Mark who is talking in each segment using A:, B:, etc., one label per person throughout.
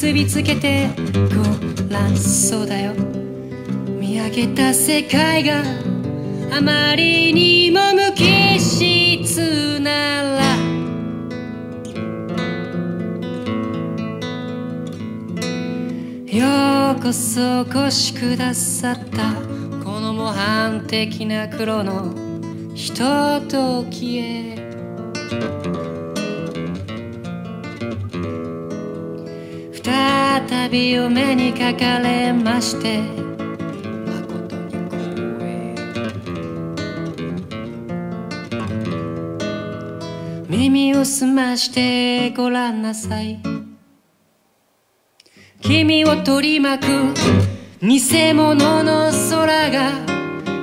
A: 結びつけてごらん。そうだよ。見上げた世界があまりにも無機質なら。ようこそお越しくださったこの模範的な黒のひとときへびを目にかかれまして。誠に光栄耳を澄ましてごらんなさい。君を取り巻く偽物の空が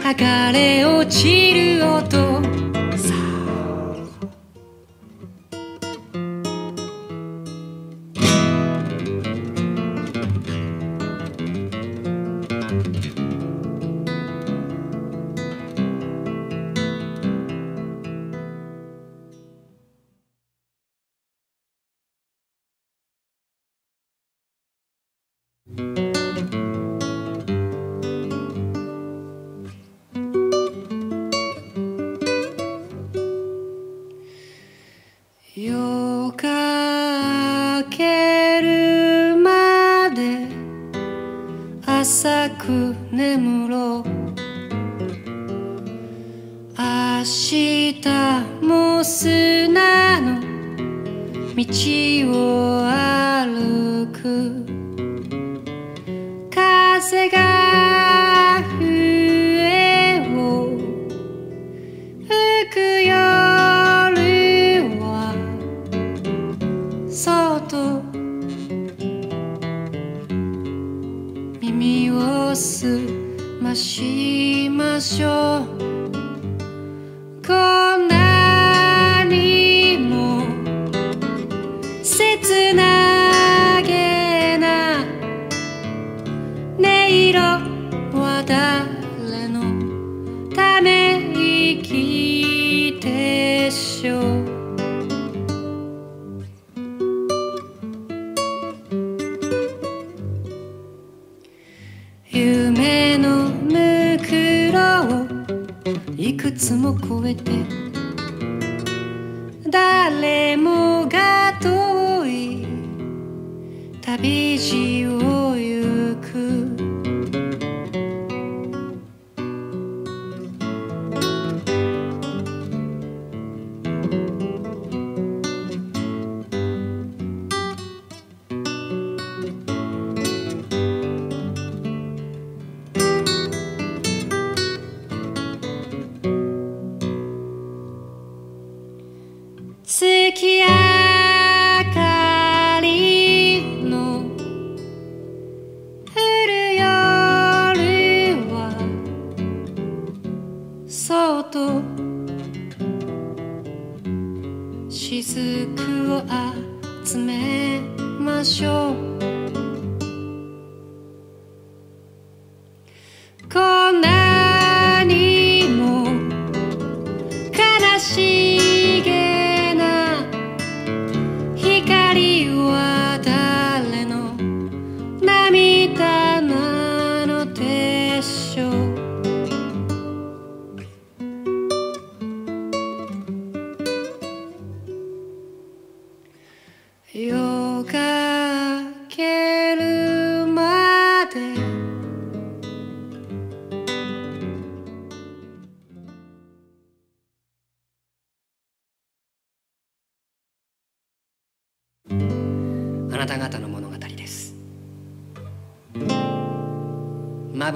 A: 剥がれ落ちる音。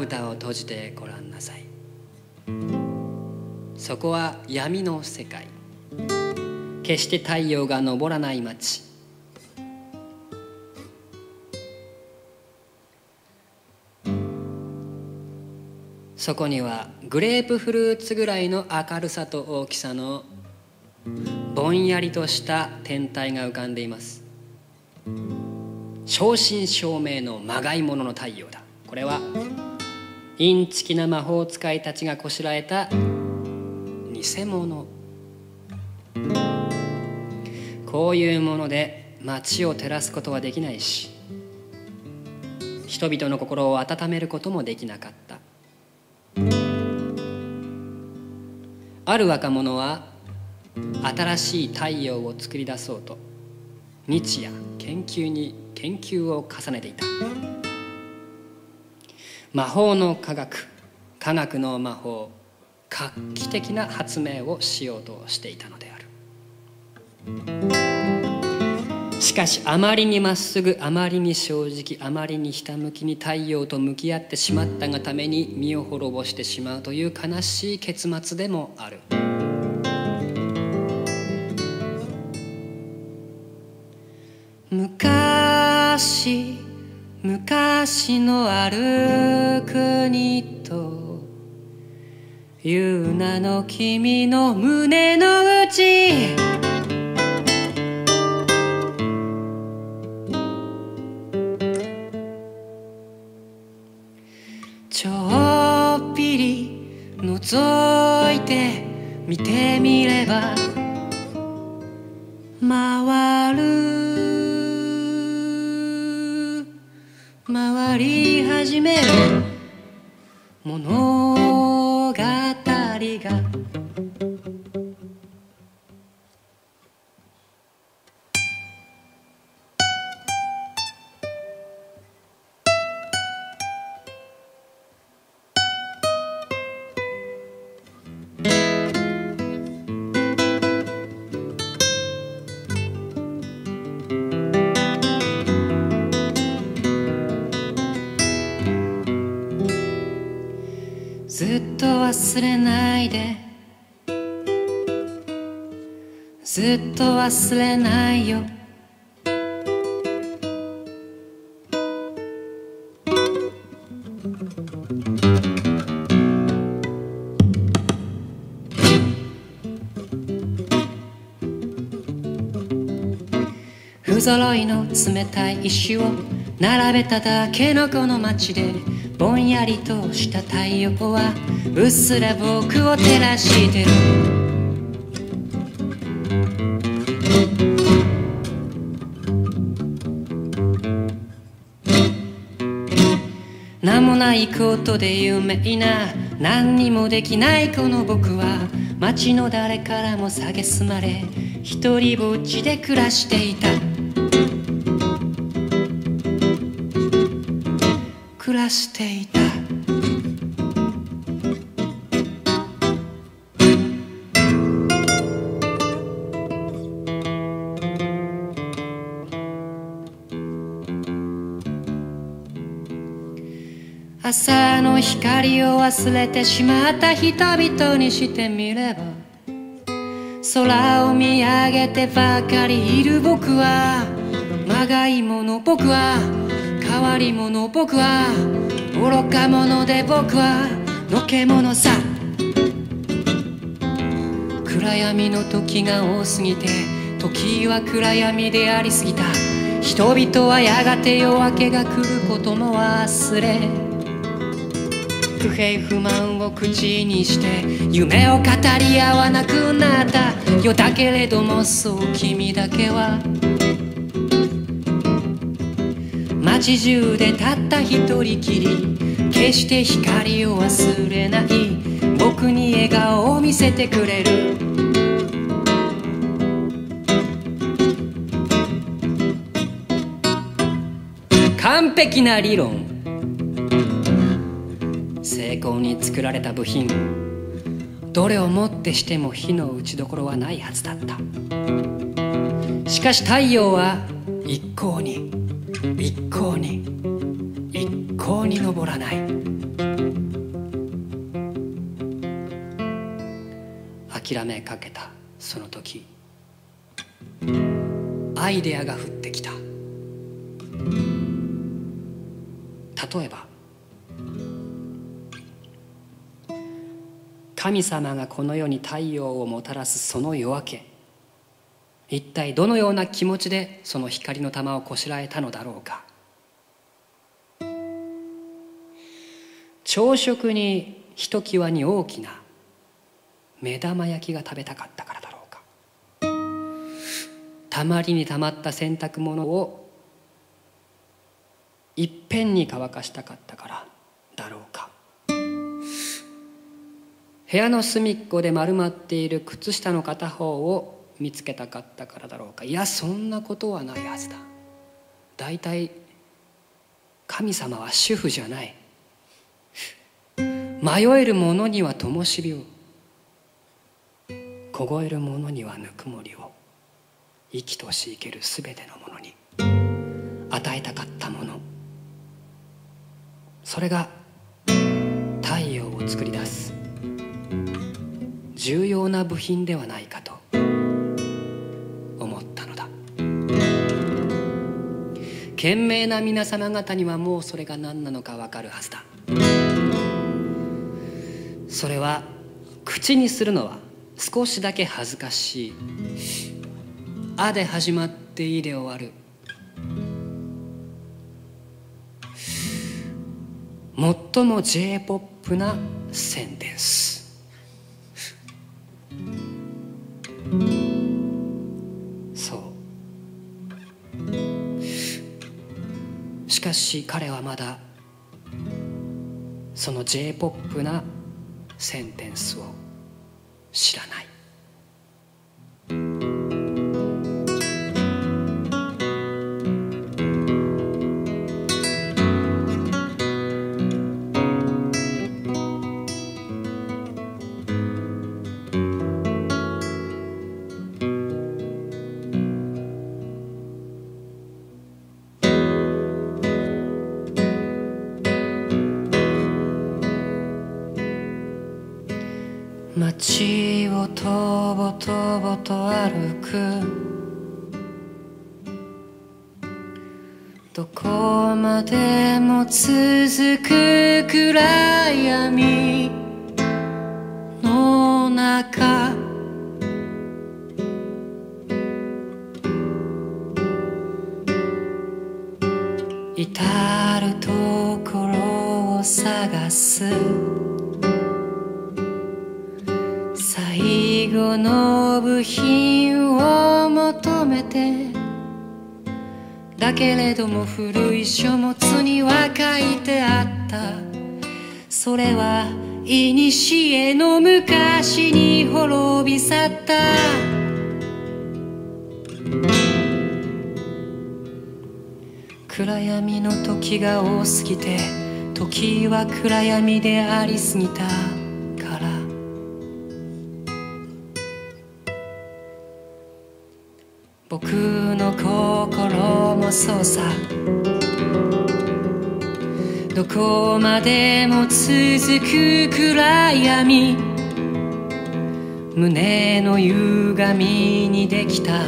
A: まぶたを閉じてごらんなさい。そこは闇の世界。決して太陽が昇らない街。そこにはグレープフルーツぐらいの明るさと大きさのぼんやりとした天体が浮かんでいます。正真正銘のまがいものの太陽だ。これはインチキな魔法使いたちがこしらえた偽物。こういうもので街を照らすことはできないし人々の心を温めることもできなかった。ある若者は新しい太陽を作り出そうと日夜研究に研究を重ねていた。魔法の科学科学の魔法画期的な発明をしようとしていたのである。しかしあまりにまっすぐあまりに正直あまりにひたむきに太陽と向き合ってしまったがために身を滅ぼしてしまうという悲しい結末でもある。昔昔のある国という名の君の胸の内ちょっぴり覗いて見てみれば回る回り始める。物語忘れないよ。不揃いの冷たい石を並べただけのこの街でぼんやりとした太陽はうっすら僕を照らしてる。ないことで有名な何にもできないこの僕は街の誰からも蔑まれ一人ぼっちで暮らしていた。暮らしていた。光を忘れてしまった人々にしてみれば空を見上げてばかりいる僕はまがいもの僕は変わり者僕は愚か者で僕はのけ者さ。暗闇の時が多すぎて時は暗闇でありすぎた。人々はやがて夜明けが来ることも忘れ不平不満を口にして夢を語り合わなくなった。よだけれどもそう君だけは。街中でたった一人きり。決して光を忘れない。僕に笑顔を見せてくれる。完璧な理論。精巧に作られた部品。どれをもってしても火の打ちどころはないはずだった。しかし太陽は一向に一向に一向に昇らない。諦めかけたその時。アイデアが降ってきた。例えば神様がこの世に太陽をもたらすその夜明け。一体どのような気持ちでその光の玉をこしらえたのだろうか。朝食にひときわに大きな目玉焼きが食べたかったからだろうか。たまりにたまった洗濯物をいっぺんに乾かしたかったからだろうか。部屋の隅っこで丸まっている靴下の片方を見つけたかったからだろうか。いやそんなことはないはずだ。大体神様は主婦じゃない。迷える者には灯火を。凍える者にはぬくもりを。生きとし生けるすべてのものに。与えたかったもの。それが太陽を作り出す。重要な部品ではないかと思ったのだ。賢明な皆様方にはもうそれが何なのかわかるはずだ。それは口にするのは少しだけ恥ずかしい「あ」で始まって「い」で終わる。最も j p o p なセンテンス。そう。しかし彼はまだその j p o p なセンテンスを知らない。歩く。どこまでも続く暗闇。の中。至るところを探す。最後の部品。て。だけれども古い書物には書いてあった。それは古の昔に滅び去った。暗闇の時が多すぎて時は暗闇でありすぎた。僕の心もそうさ。どこまでも続く暗闇。胸の歪みにできた。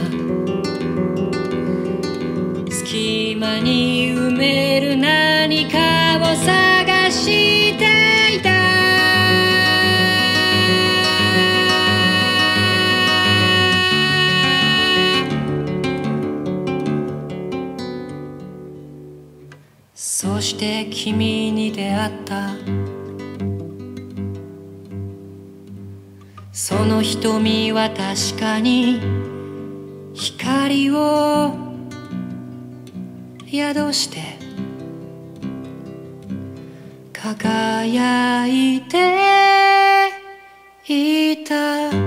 A: 隙間に埋める何かを探して。して君に出会った。その瞳は確かに光を宿して。輝いていた。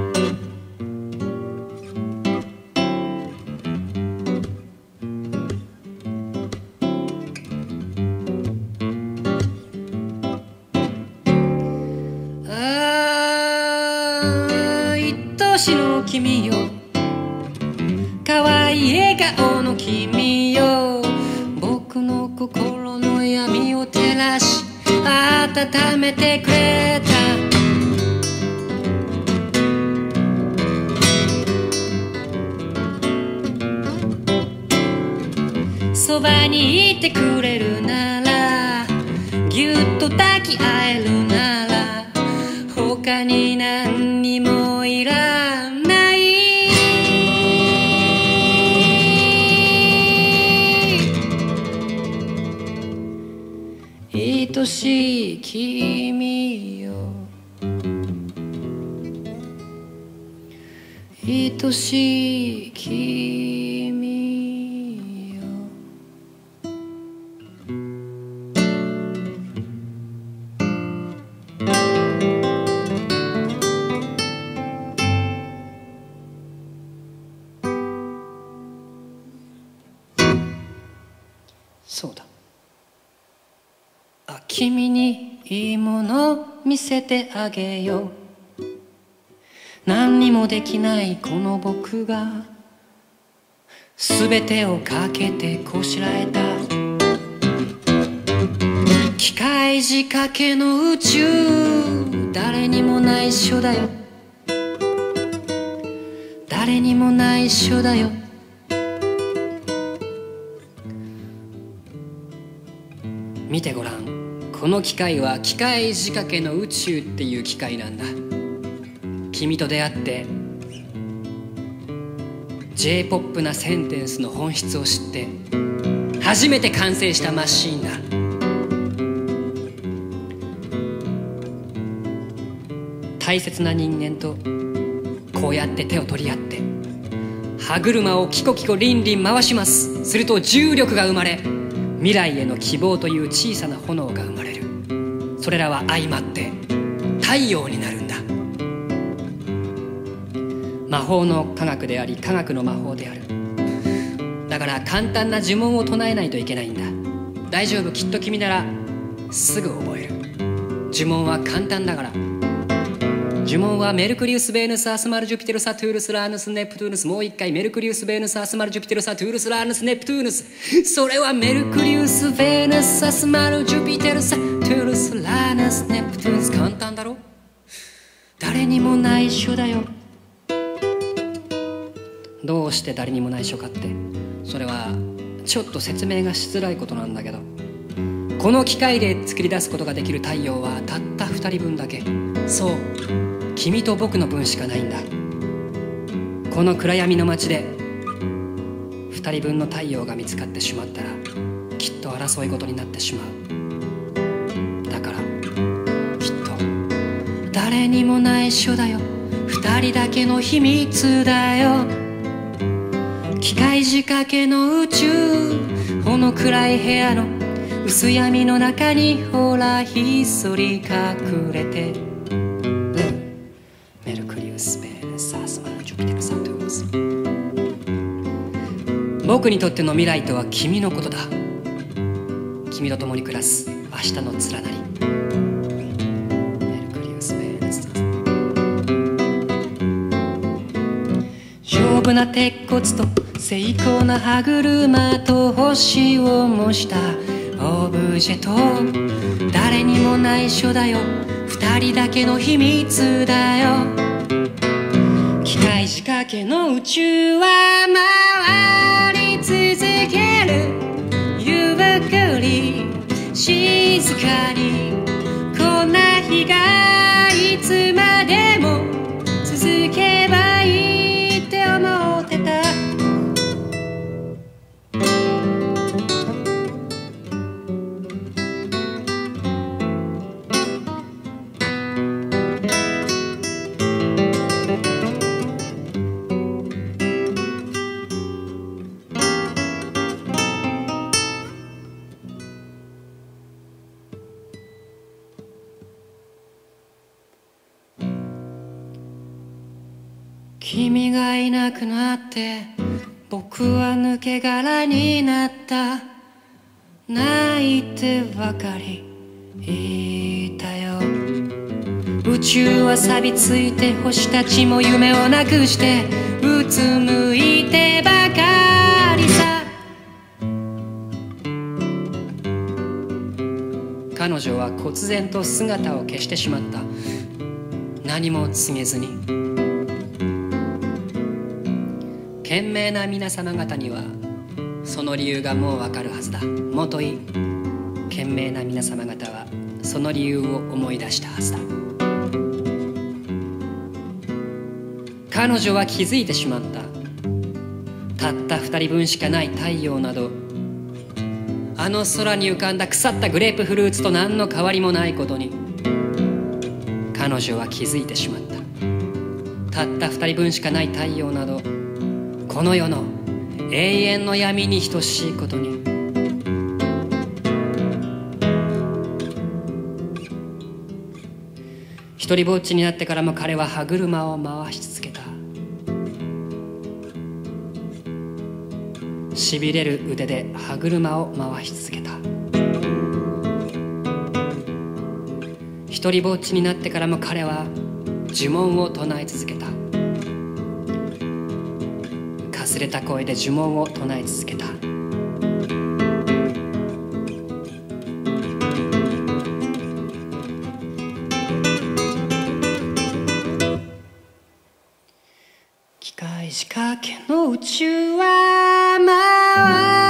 A: いてくれるならぎゅっと抱き合えるなら他に何にもいらない。愛しい君よ。愛しい君てあげよう。何にもできないこの僕が全てをかけてこしらえた。機械仕掛けの宇宙誰にも内緒だよ。誰にも内緒だよ。見てごらん。この機械は機械仕掛けの宇宙っていう機械なんだ。君と出会って j p o p なセンテンスの本質を知って初めて完成したマシーンだ。大切な人間とこうやって手を取り合って歯車をキコキコリンリン回します。すると重力が生まれ未来への希望という小さな炎が生まれそれらは相まって太陽になるんだ。魔法の科学であり科学の魔法である。だから簡単な呪文を唱えないといけないんだ。大丈夫。きっと君ならすぐ覚える。呪文は簡単だから。呪文はメルクリウス・ベーヌス・アスマル・ジュピテル・サトゥールス・ラーヌス・ネプトゥーヌスもう一回メルクリウス・ベーヌス・アスマル・ジュピテル・サトゥールス・ラーヌス・ネプトゥーヌスそれはメルクリウス・ベーヌス・アスマル・ジュピテル・サトゥールス・ラーヌス・ネプトゥーヌス簡単だろ？誰にも内緒だよ。どうして誰にも内緒かって。それはちょっと説明がしづらいことなんだけど。この機械で作り出すことができる太陽はたった2人分だけ。そう。君と僕の分しかないんだ。この暗闇の街で2人分の太陽が見つかってしまったらきっと争い事になってしまう。だからきっと誰にも内緒だよ。2人だけの秘密だよ。機械仕掛けの宇宙この暗い部屋の薄闇の中にほらひっそり隠れて。にとっての未来とは君のことだ。君と共に暮らす。明日の連なり・丈夫な鉄骨と精巧な歯車と星を模した。オブジェと誰にも内緒だよ二人だけの秘密だよ。機械仕掛けの宇宙は回静かにこんな日が君がいなくなって僕は抜け殻になった。泣いてばかりいたよ。宇宙は錆びついて星たちも夢をなくしてうつむいてばかりさ。彼女は忽然と姿を消してしまった。何も告げずに。賢明な皆様方にはその理由がもうわかるはずだ。もとい賢明な皆様方はその理由を思い出したはずだ。彼女は気づいてしまった。たった二人分しかない太陽などあの空に浮かんだ腐ったグレープフルーツと何の変わりもないことに彼女は気づいてしまった。たった二人分しかない太陽などこの世の永遠の闇に等しいことに。一人ぼっちになってからも彼は歯車を回し続けた。しびれる腕で歯車を回し続けた。一人ぼっちになってからも彼は呪文を唱え続けた。忘れた声で呪文を唱え続けた。機械仕掛けの宇宙は回る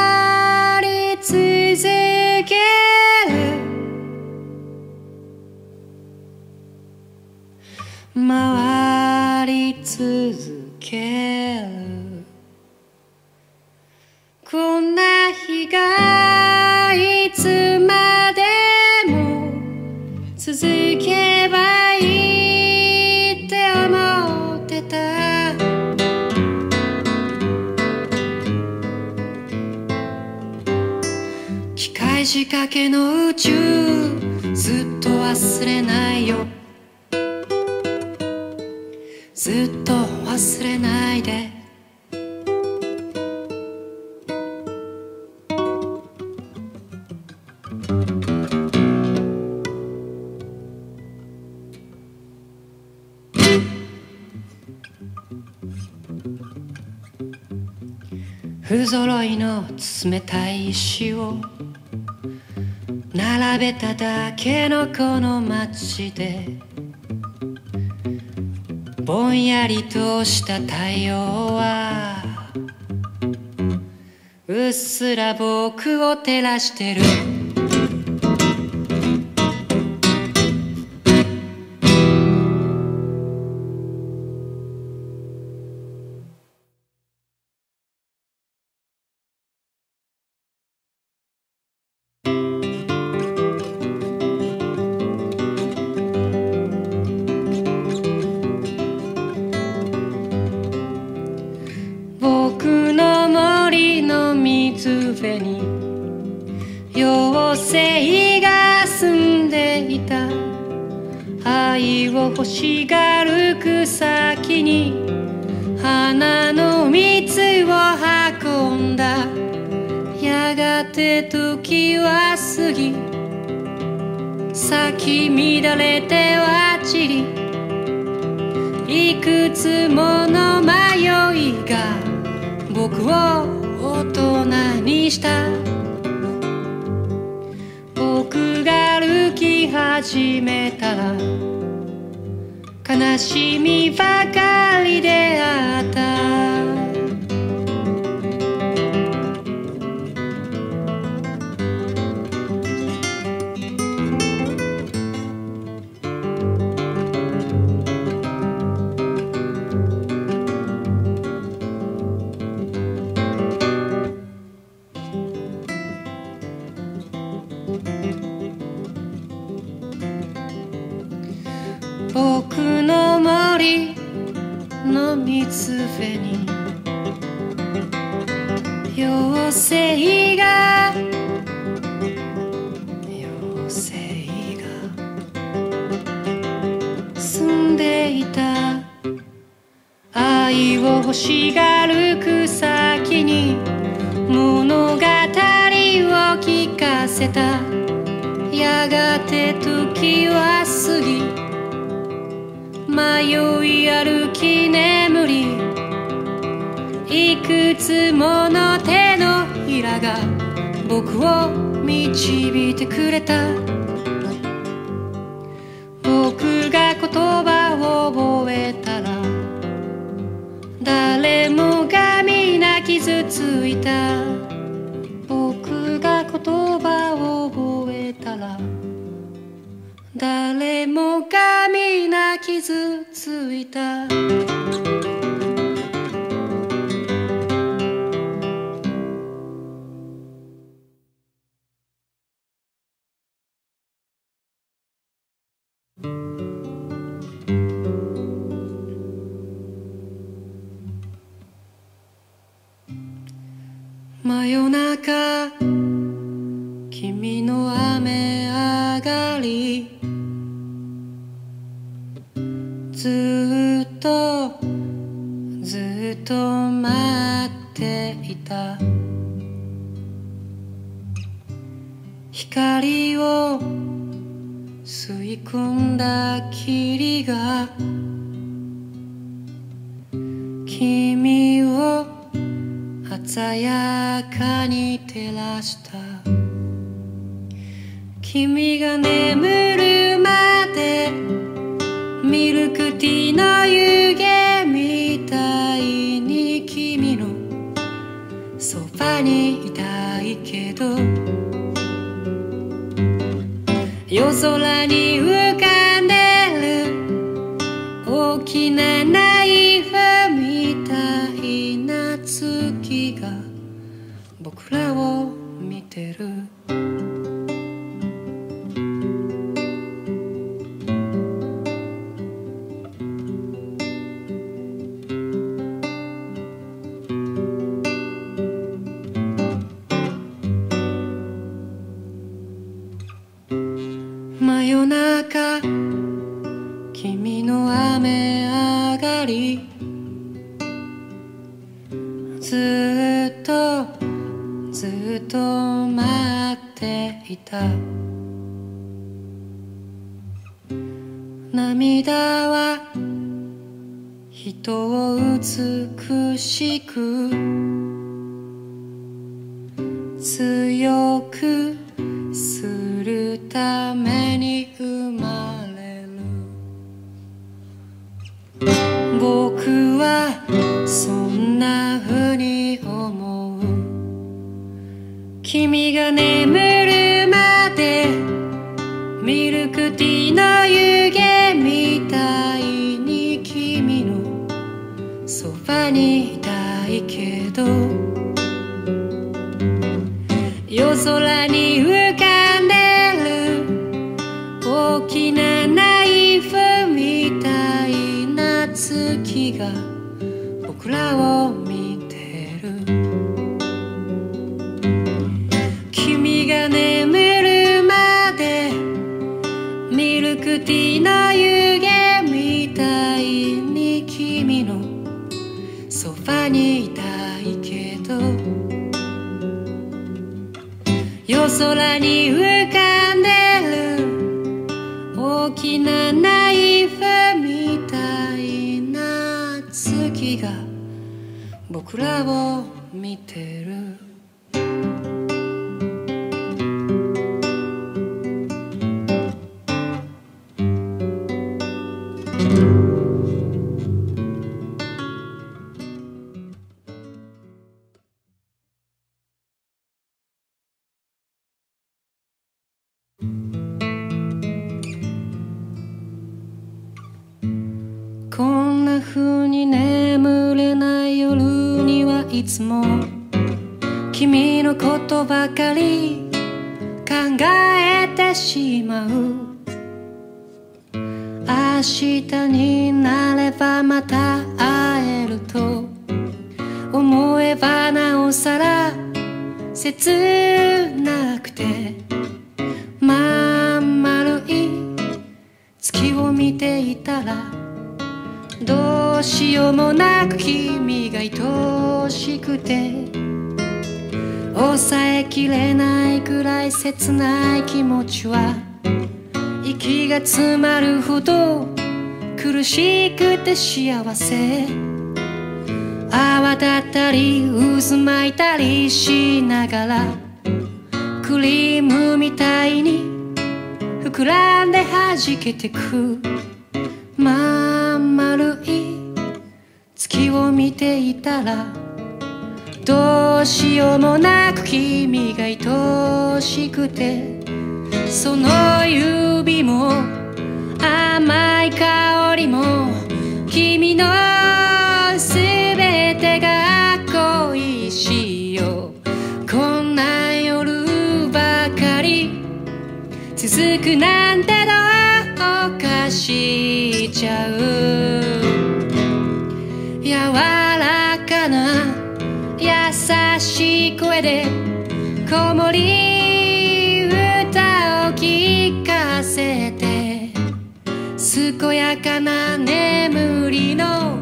A: 不揃いの冷たい石を並べただけのこの街でぼんやりとした太陽はうっすら僕を照らしてる。草木に花の蜜を運んだ。やがて時は過ぎ。咲き乱れては散り。いくつもの迷いが僕を大人にした。僕が歩き始めたら悲しみばかりであった。水辺に。妖精が。妖精が。住んでいた。愛を欲しがる草木に。物語を聞かせた。やがて時は過ぎ。迷い歩き眠り。いくつもの手のひらが僕を導いてくれた。僕が言葉を覚えたら誰もが皆傷ついた。僕が言葉を覚えたら誰もが皆傷ついた。君が眠る涙は人を美しく強くするために生まれる。僕はそんな風に思う。君が眠るまでミルクティーの湯い空に浮かんでる。大きなナイフみたいな月が僕らを見てる。しまう。明日になればまた会えると。思えばなおさら切なくて。まん丸い月を見ていたら。どうしようもなく君が愛おしくて。抑えきれないくらい切ない気持ちは息が詰まるほど苦しくて幸せ。泡立ったり渦巻いたりしながらクリームみたいに膨らんで弾けてく。まん丸い月を見ていたらどうしようもなく君が愛しくて。その指も甘い香りも君のすべてが恋しよこんな夜ばかり。続くなんてどうかしちゃう。柔らかな優しい声で子守歌を聞かせて健やかな眠りの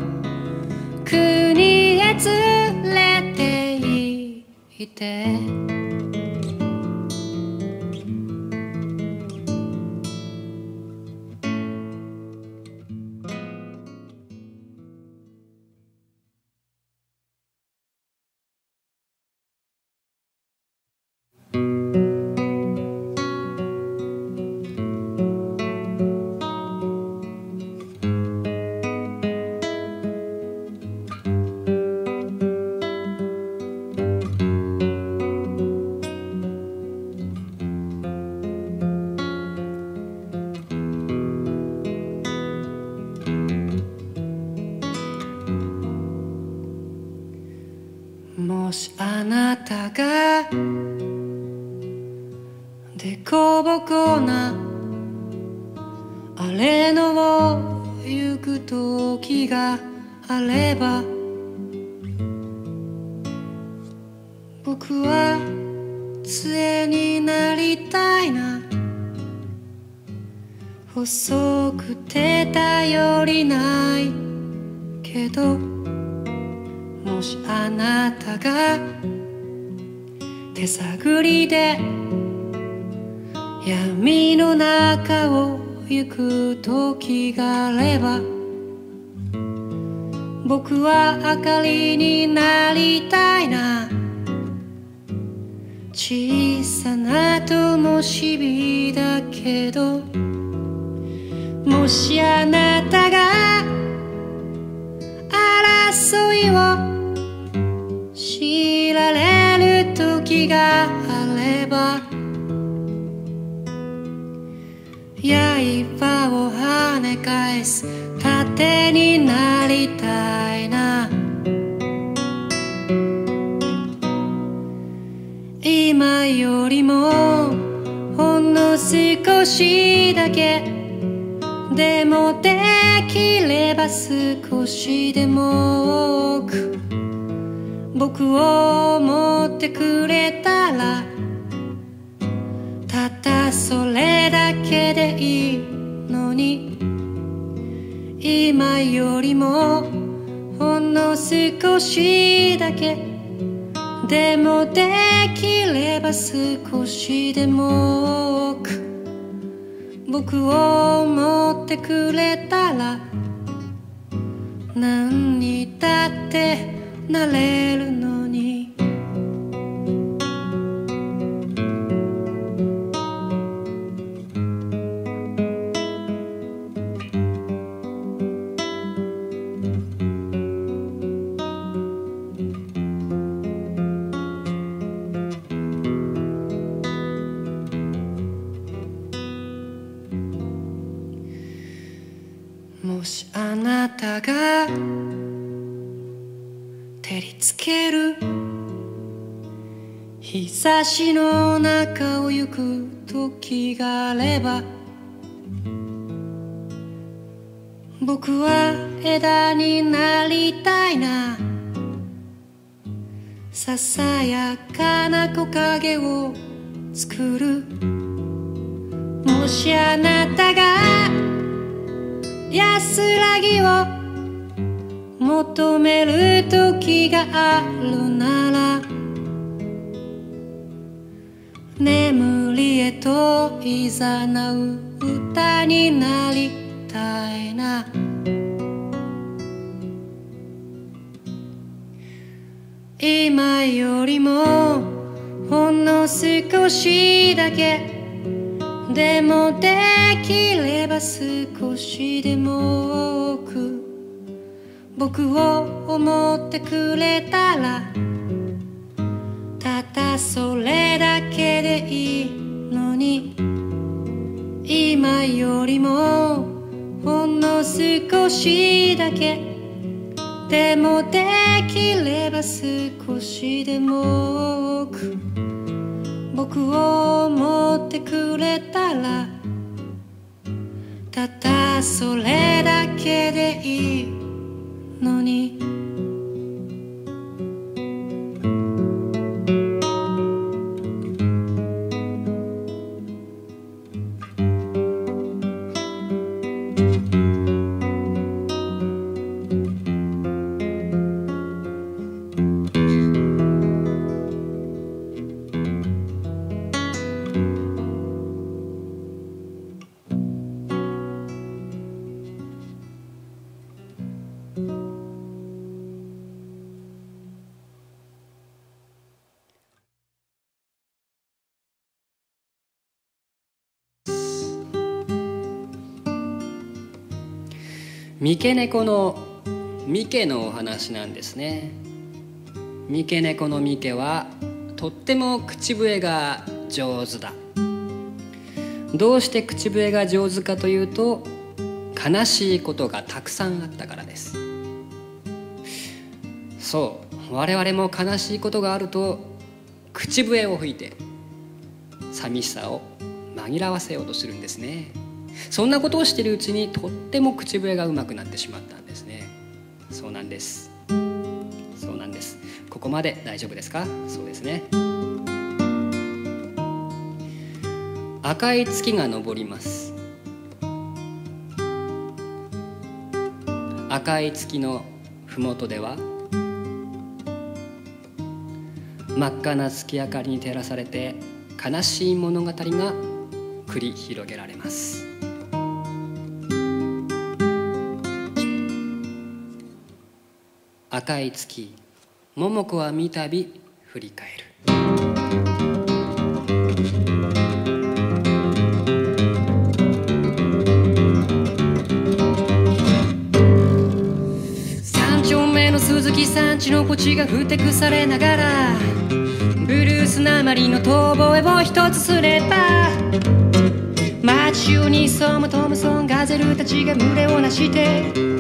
A: 国へ連れて行って。僕を思ってくれたらたったそれだけでいいのに。今よりもほんの少しだけ。でもできれば少しでも。多く僕を思ってくれたら何にだってなれる日差しの中を行く時があれば僕は枝になりたいな。ささやかな木陰を作る。もしあなたが安らぎを求める時があるなら。眠りへといざなう歌になりたいな。今よりもほんの少しだけ。でもできれば少しでも多く。僕を思ってくれたらそれだけでいいのに。今よりもほんの少しだけでもできれば少しでも多く僕を思ってくれたらたったそれだけでいいのに三毛猫の三毛のお話なんですね。三毛猫の三毛はとっても口笛が上手だ。どうして口笛が上手かというと悲しいことがたくさんあったからです。そう我々も悲しいことがあると口笛を吹いて寂しさを紛らわせようとするんですね。そんなことをしているうちにとっても口笛がうまくなってしまったんですね。そうなんです。そうなんです。ここまで大丈夫ですか？そうですね。赤い月が昇ります。赤い月の麓では真っ赤な月明かりに照らされて悲しい物語が繰り広げられます。い月桃子は三度振り返る。三丁目の鈴木さんちのポチがふてくされながらブルースなまりの遠吠えを一つすれば街中に潜むトムソンガゼルたちが群れをなして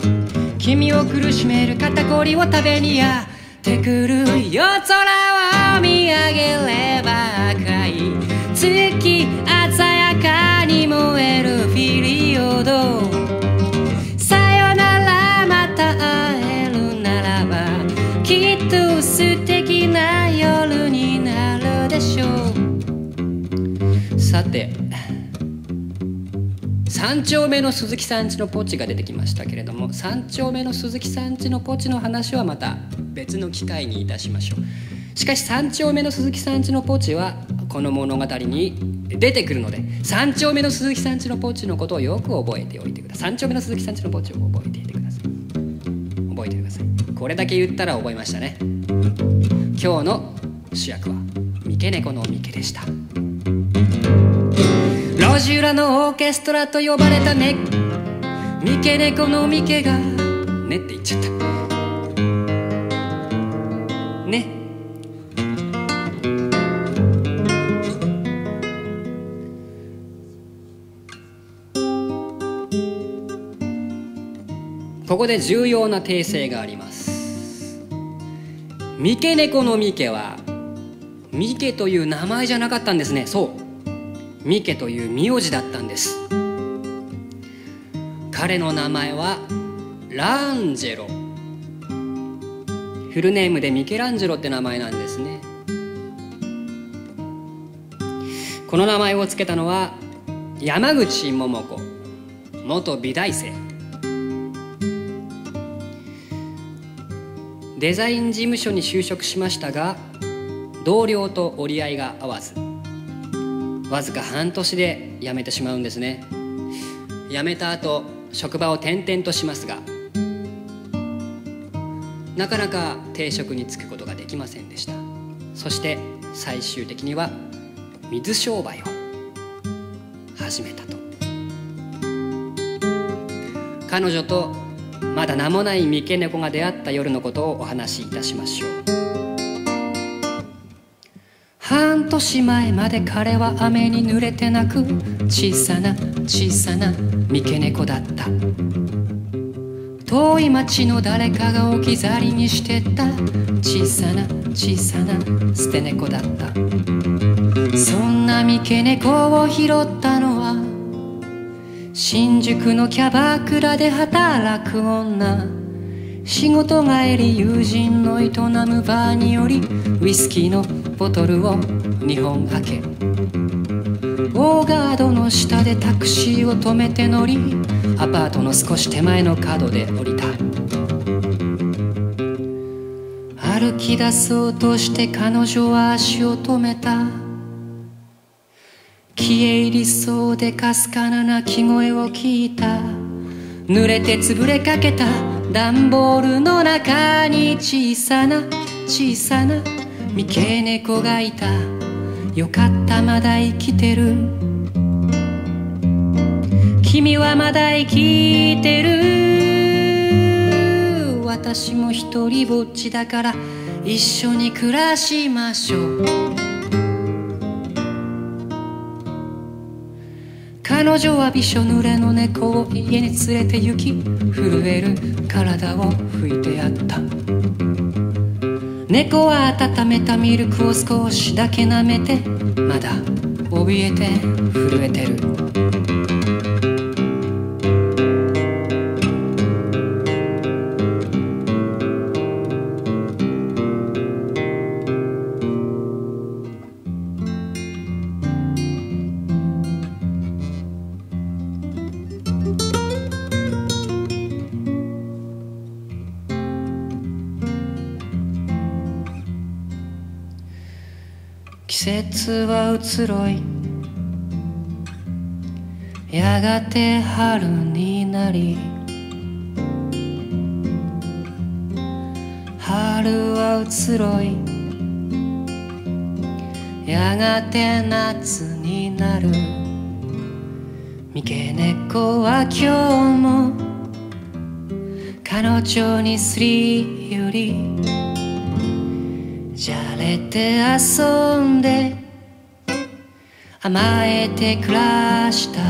A: 君を苦しめる肩こりを食べにやってくる夜空を見上げれば赤い月鮮やかに燃えるフィリオドさよならまた会えるならばきっと素敵な夜になるでしょう。さて3丁目の鈴木さんちのポチが出てきましたけれども3丁目の鈴木さんちのポチの話はまた別の機会にいたしましょう。しかし3丁目の鈴木さんちのポチはこの物語に出てくるので3丁目の鈴木さんちのポチのことをよく覚えておいてください。3丁目の鈴木さんちのポチを覚えていてください。覚えてください。これだけ言ったら覚えましたね。今日の主役は三毛猫の三毛でした。路地裏のオーケストラと呼ばれたね。三毛猫の三毛がねって言っちゃったね。ここで重要な訂正があります。三毛猫の三毛は三毛という名前じゃなかったんですね。そう。ミケという名字だったんです。彼の名前はランジェロ。フルネームでミケランジェロって名前なんですね。この名前を付けたのは山口桃子元美大生。デザイン事務所に就職しましたが同僚と折り合いが合わず。わずか半年で辞めてしまうんですね。辞めた後職場を転々としますがなかなか定職に就くことができませんでした。そして最終的には水商売を始めたと。彼女とまだ名もない三毛猫が出会った夜のことをお話しいたしましょう。半年前まで彼は雨に濡れて泣く小さな小さな三毛猫だった。遠い町の誰かが置き去りにしてた小さな小さな捨て猫だった。そんな三毛猫を拾ったのは新宿のキャバクラで働く女。仕事帰り友人の営むバーによりウイスキーのボトルを2本開け。オーガードの下でタクシーを止めて乗りアパートの少し手前の角で降りた。歩き出そうとして彼女は足を止めた。消え入りそうでかすかな鳴き声を聞いた。濡れて潰れかけた。段ボールの中に小さな小さな三毛猫がいた。よかったまだ生きてる。君はまだ生きてる。私も一人ぼっちだから一緒に暮らしましょう。彼女はびしょ濡れの猫を家に連れて行き震える体を拭いてやった。猫は温めたミルクを少しだけ舐めてまだ怯えて震えてる。節は移ろい。やがて春になり春は移ろい。やがて夏になる。三毛猫は今日も彼女にすり寄りじゃれて遊んで甘えて暮らした。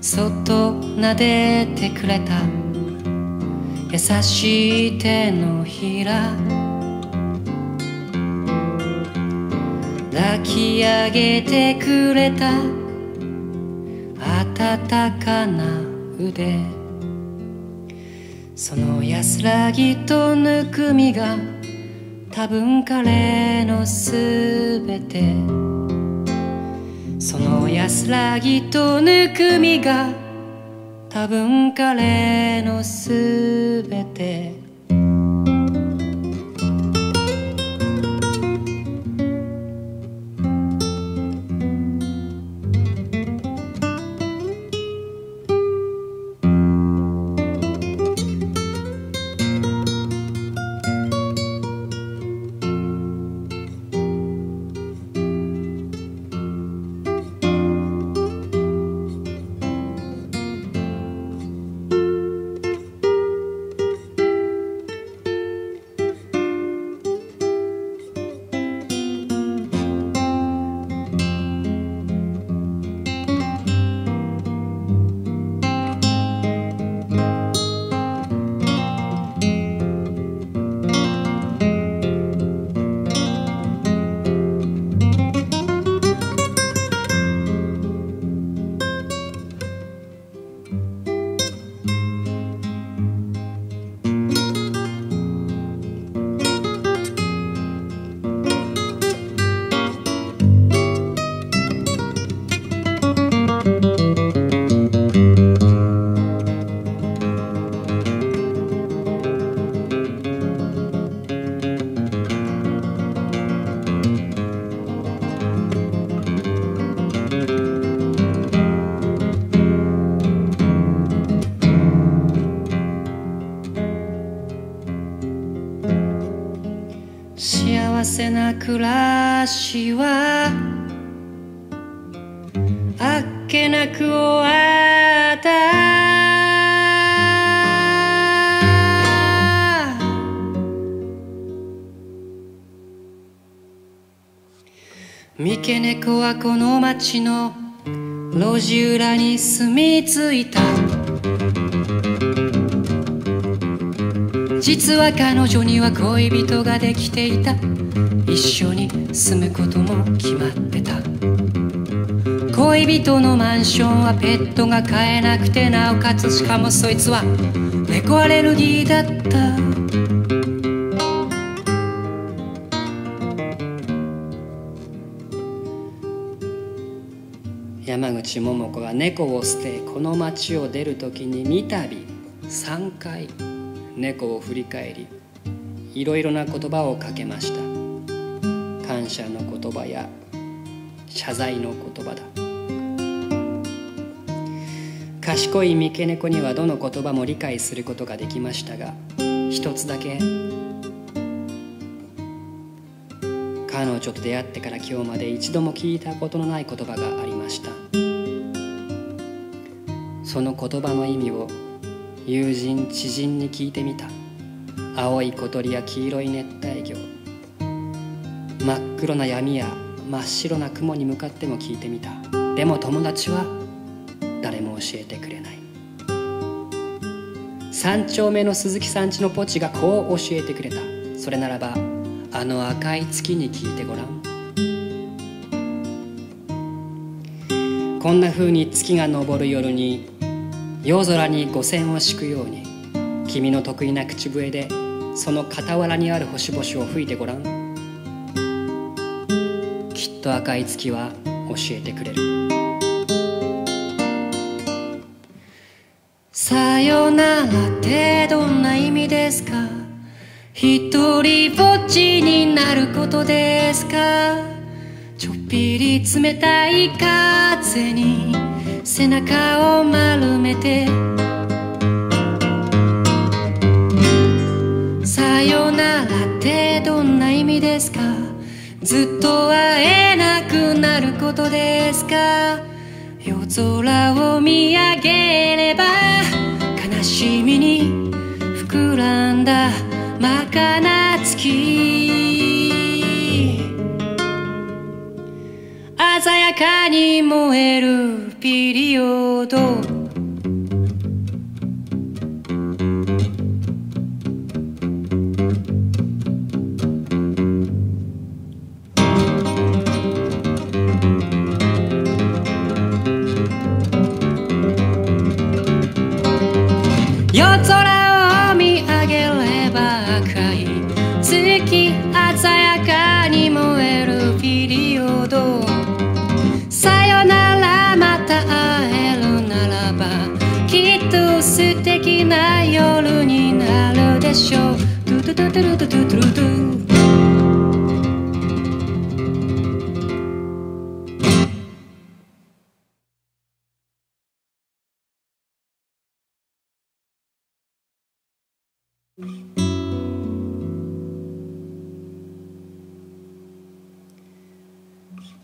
A: そっと撫でてくれた。優しい手のひら。抱き上げてくれた。温かなでその安らぎとぬくみが多分彼のすべて。その安らぎとぬくみが多分彼のすべて。せな暮らしはあっけなく終わった。三毛猫はこの街の路地裏に住み着いた。実は彼女には恋人ができていた。一緒に住むことも決まってた。恋人のマンションはペットが飼えなくてなおかつしかもそいつは猫アレルギーだった。山口桃子が猫を捨てこの町を出る時に三度3回猫を振り返りいろいろな言葉をかけました。感謝の言葉や謝罪の言葉だ。賢い三毛猫にはどの言葉も理解することができましたが一つだけ。彼女と出会ってから今日まで一度も聞いたことのない言葉がありました。その言葉の意味を友人知人に聞いてみた。青い小鳥や黄色い熱帯魚。真っ黒な闇や真っ白な雲に向かっても聞いてみた。でも友達は誰も教えてくれない。三丁目の鈴木さんちのポチがこう教えてくれた。それならばあの赤い月に聞いてごらん。こんな風に月が昇る夜に夜空に五線を敷くように君の得意な口笛でその傍らにある星々を吹いてごらん。と赤い月は教えてくれる。さよならってどんな意味ですか？一人ぼっちになることですか？ちょっぴり冷たい風に背中を丸めて。さよならってどんな意味ですか？ずっと会えことですか？夜空を見上げれば悲しみに膨らんだ真赤な月。鮮やかに燃えるピリオド。しょうトゥトゥトゥトゥトゥトゥトゥトゥ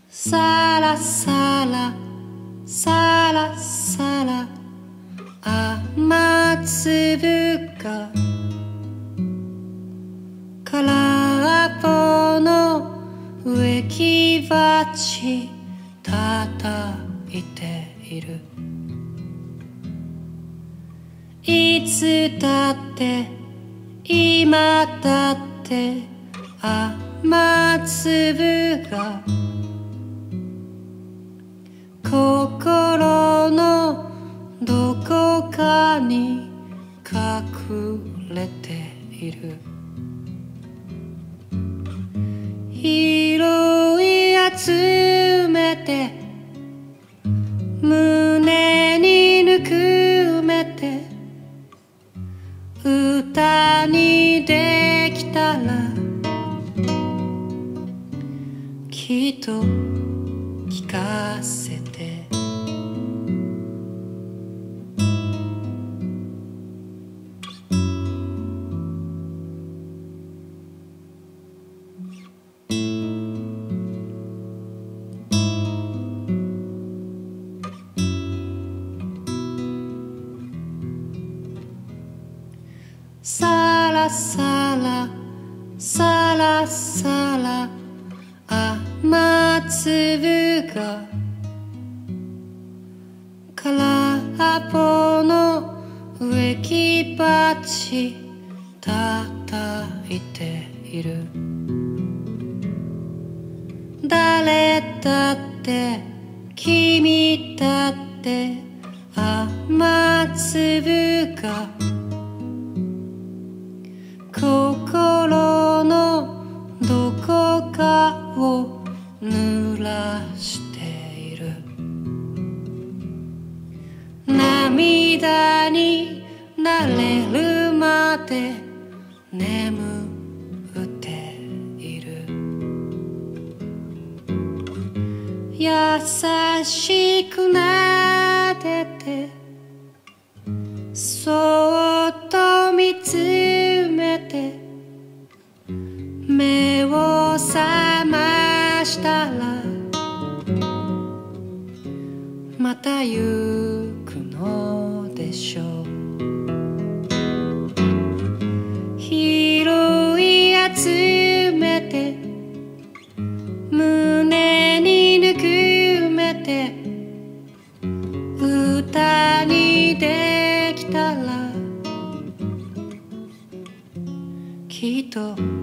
A: さらさらさらさら雨粒がつだって今だって雨粒が心のどこかに隠れている。拾い集めて歌にできたらきっと。こかを濡らしている。涙になれるまで眠っている。優しくなでてそった行くのでしょう。拾い集めて胸にぬくめて。歌にできたらきっと。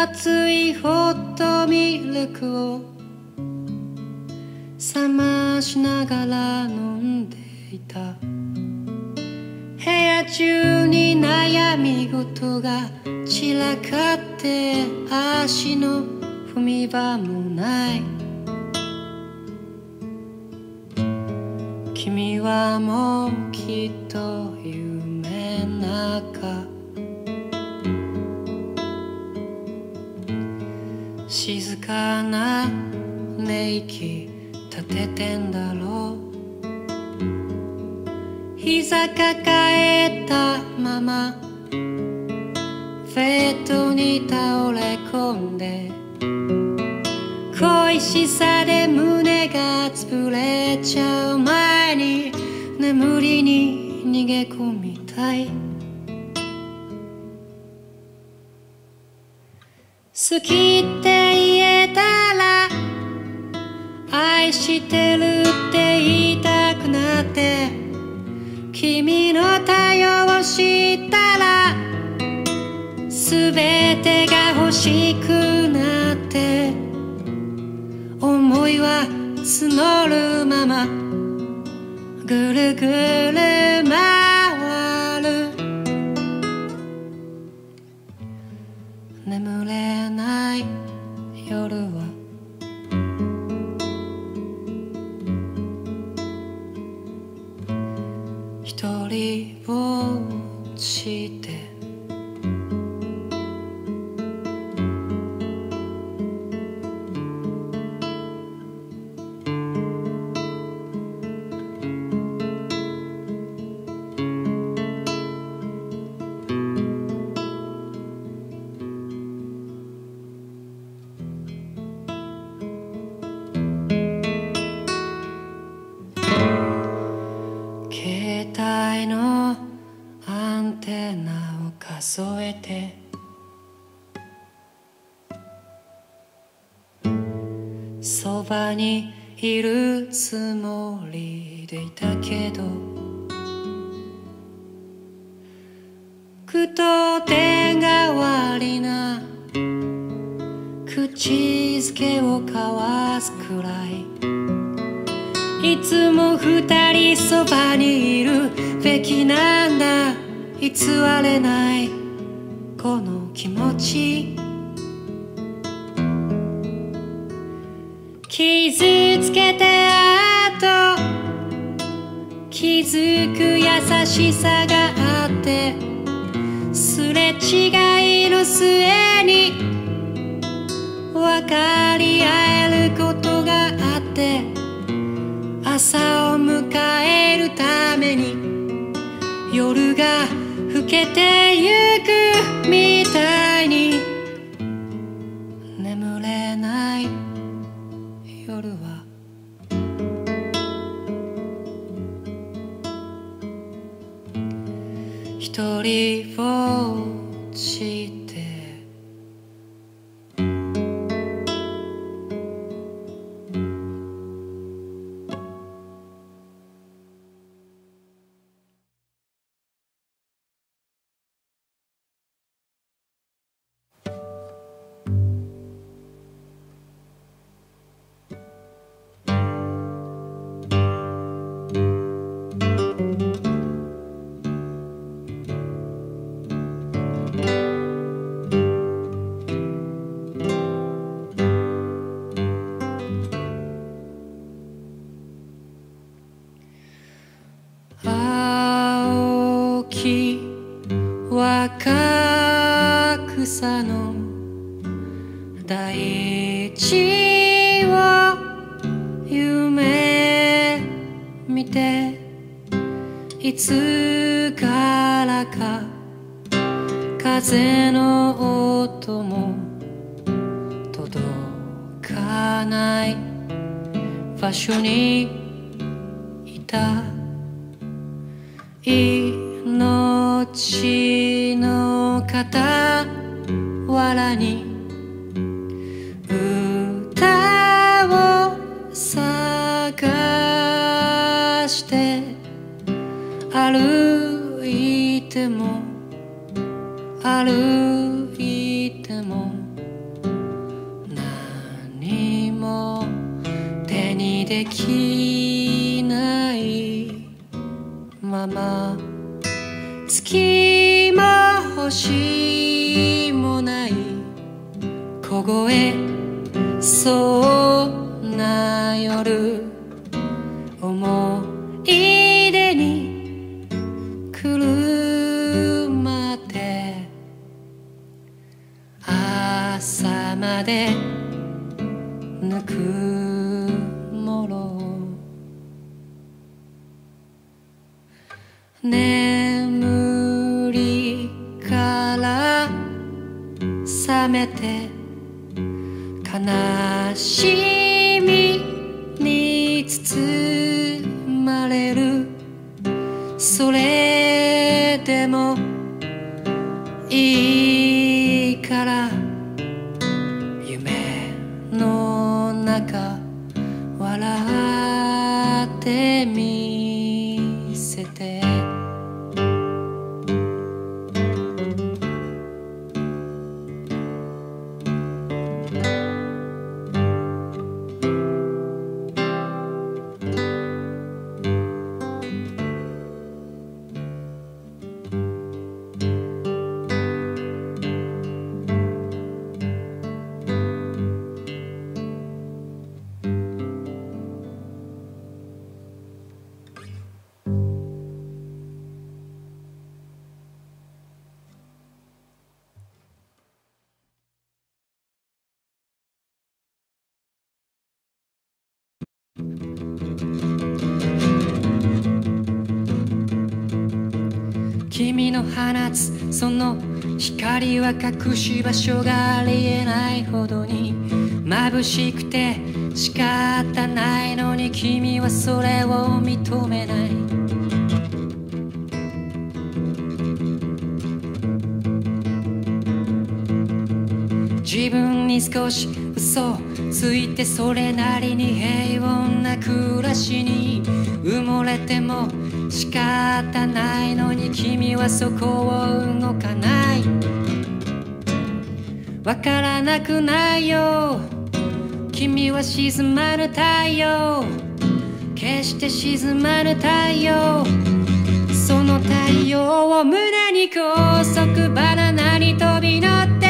A: 熱いホットミルクを冷ましながら飲んでいた。部屋中に悩み事が散らかって足の踏み場もない。君はもうきっと夢中。静かな寝息立ててんだろう膝抱えたままベッドに倒れ込んで恋しさで胸が潰れちゃう前に眠りに逃げ込みたい好きってしてるって言いたくなって君の対応を知ったら全てが欲しくなって思いは募るままぐるぐる回る。眠れない夜にいるつもりでいたけど。句読点が悪いな。口づけを交わすくらい。いつも二人そばにいる。べきなんだ。偽れない。しさがあってすれ違いの末に分かり合えることがあって朝を迎えるために夜が更けてゆく光は隠し場所がありえないほどに眩しくて仕方ないのに君はそれを認めない。自分に少し嘘ついてそれなりに平穏な暮らしに埋もれても仕方ないのに君はそこを動かない。わからなくないよ。君は沈まる太陽。決して沈まる太陽。その太陽を胸に高速バナナに飛び乗って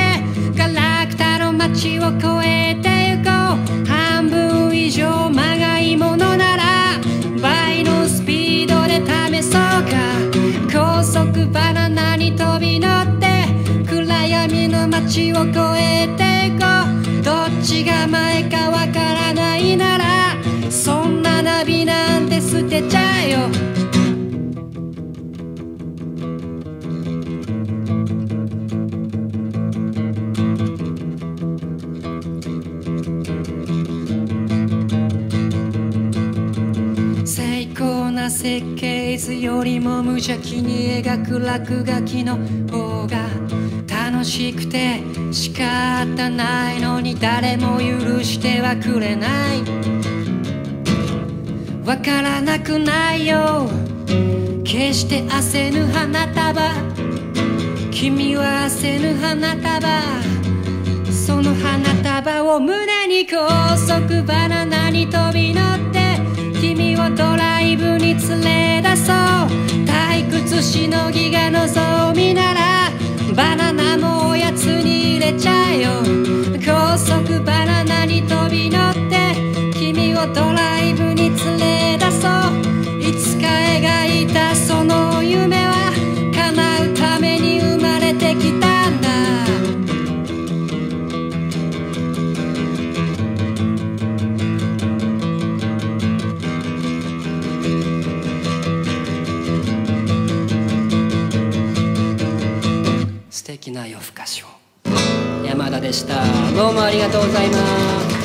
A: ガラクタの街を越え闇の街を越えてゆこう。どっちが前かわからないならそんなナビなんて捨てちゃえよ。精巧な設計図よりも無邪気に描く落書きの方が楽しくて仕方ないのに誰も許してはくれない。わからなくないよ。決して焦ぬ花束。君は焦ぬ花束。その花束を胸に高速バナナに飛び乗って。君をドライブに連れ出そう。退屈しのぎが望みなら。バナナもおやつに入れちゃえよ。高速バナナに飛び乗って君をドラな夜更かしを。山田でした。どうもありがとうございます。